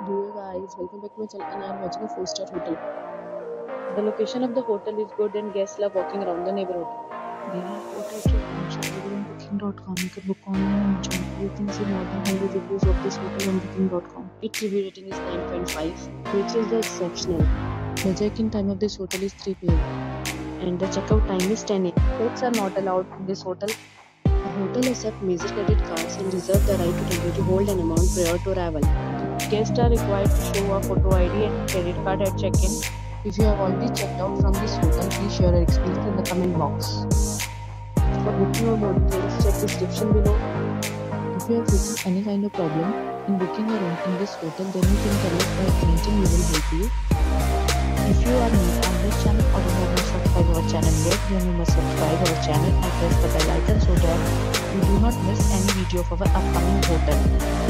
Hey guys, welcome back to my channel and I am watching a 4 star hotel. The location of the hotel is good and guests love walking around the neighborhood. There are four types of rooms available on booking.com. You can book online and enjoy. You can see more than 100 reviews of this hotel on booking.com. Its review rating is 9.5, which is the exceptional. The check-in time of this hotel is 3 pm and the checkout time is 10 am. Pets are not allowed in this hotel. The hotel accepts major credit cards and reserves the right to temporarily hold an amount prior to arrival. Guests are required to show a photo ID and credit card at check-in. If you have already checked out from this hotel, please share your experience in the comment box. For booking or more details, check the description below. If you are facing any kind of problem in booking a room in this hotel, then you can tell us by commenting. We will help you. If you are new on this channel or you have not subscribed our channel yet, then you must subscribe our channel and press the bell icon so that you do not miss any video of our upcoming hotel.